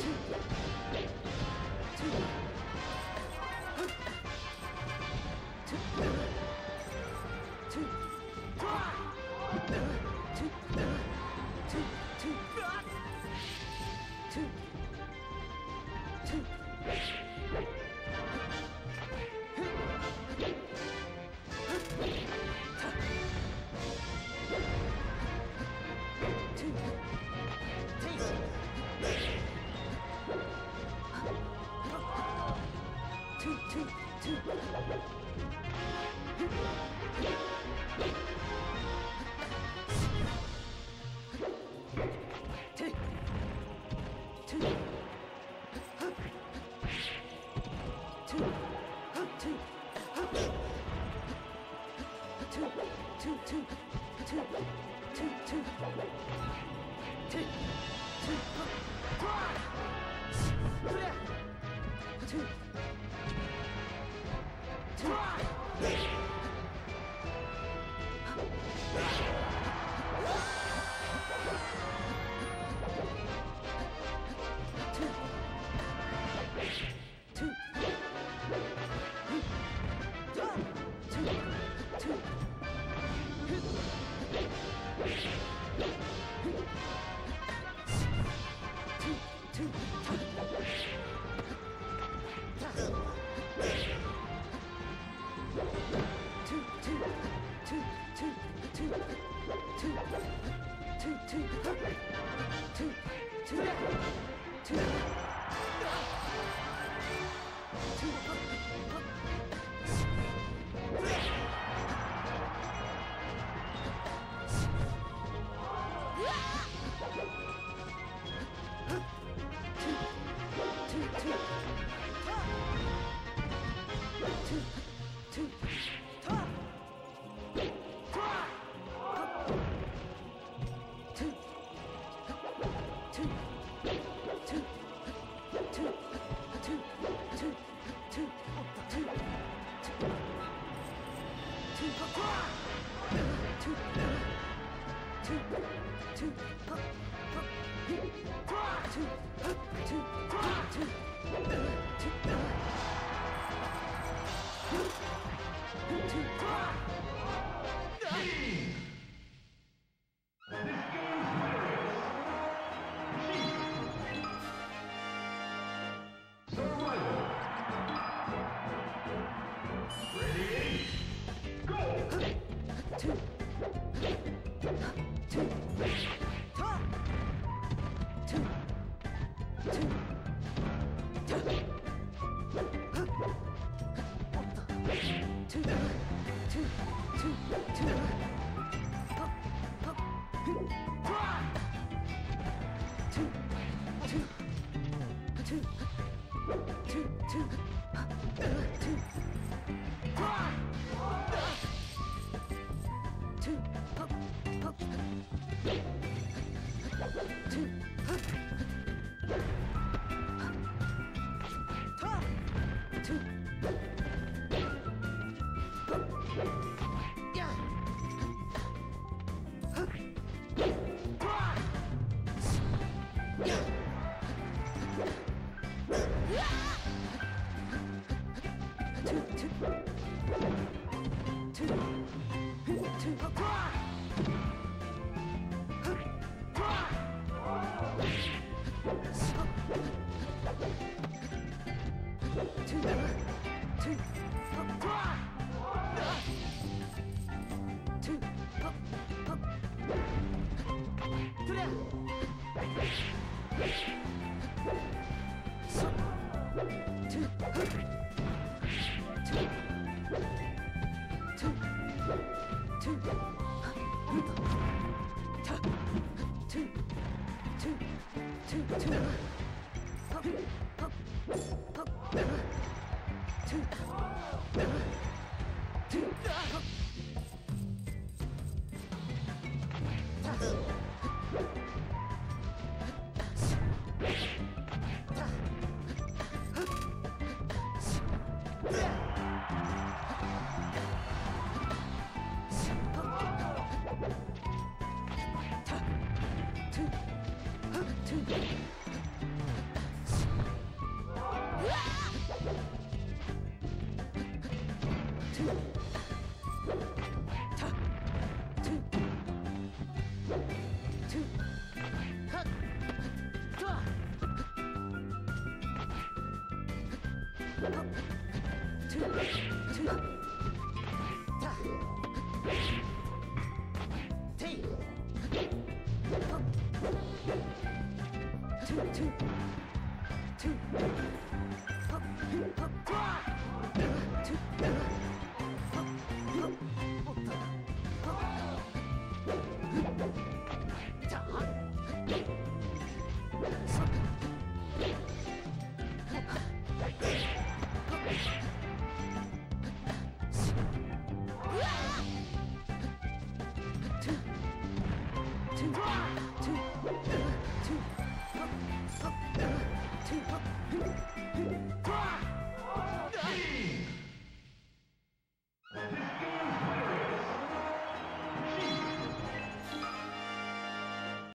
Two. Two. Welcome to Drop! too. Ugh. Two, two, two, hop, hop, hop,